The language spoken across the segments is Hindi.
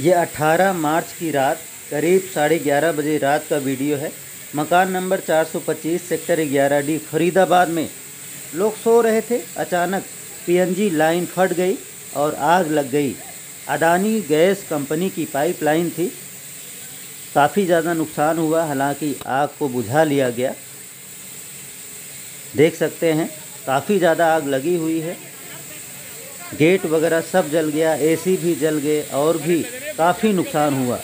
ये 18 मार्च की रात, करीब साढ़े ग्यारह बजे रात का वीडियो है। मकान नंबर 425 सेक्टर 11 डी, फरीदाबाद में। लोग सो रहे थे, अचानक पीएनजी लाइन फट गई और आग लग गई। अदानी गैस कंपनी की पाइपलाइन थी। काफ़ी ज़्यादा नुकसान हुआ, हालाँकि आग को बुझा लिया गया। देख सकते हैं, काफ़ी ज़्यादा आग लगी हुई है। गेट वगैरह सब जल गया, एसी भी जल गए और भी काफ़ी नुकसान हुआ।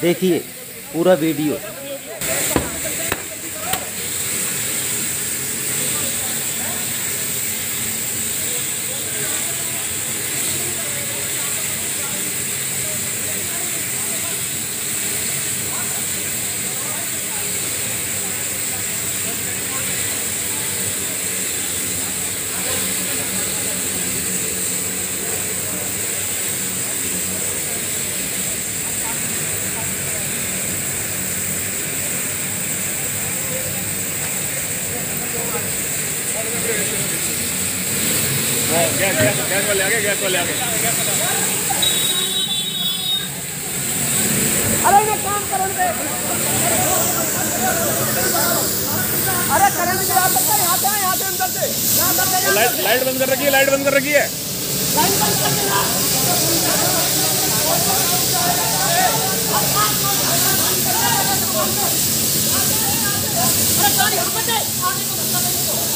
देखिए पूरा वीडियो। गैस गैस गैस वाले आ गैस वाले आ अरे ये काम करन अरे करंट आ है यहाँ से। यहाँ से अंदर से यहाँ लाइट लाइट बंद कर रखी है लाइट बंद कर रखी है। लाइन बंद कर देना। अरे गाड़ी हम बचे अरे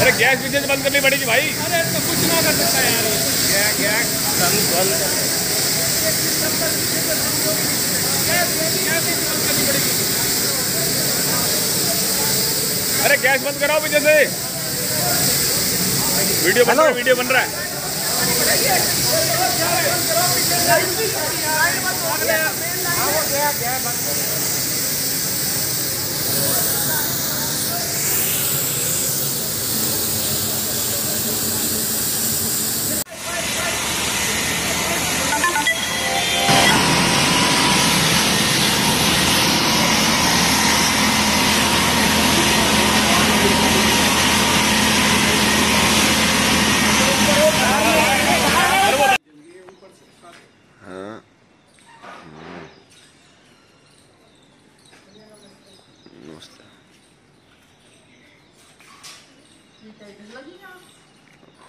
अरे गैस बिज़नेस बंद करनी पड़ेगी भाई। अरे तो कुछ ना कर सकता यार गैस गैस बंद ही बंद अरे गैस बंद कराओ पीछे से। वीडियो बन रहा है वीडियो बन रहा है। हाँ गया गया बंद।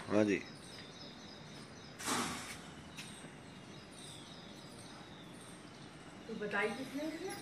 हाँ जी। बताई किसने दिया?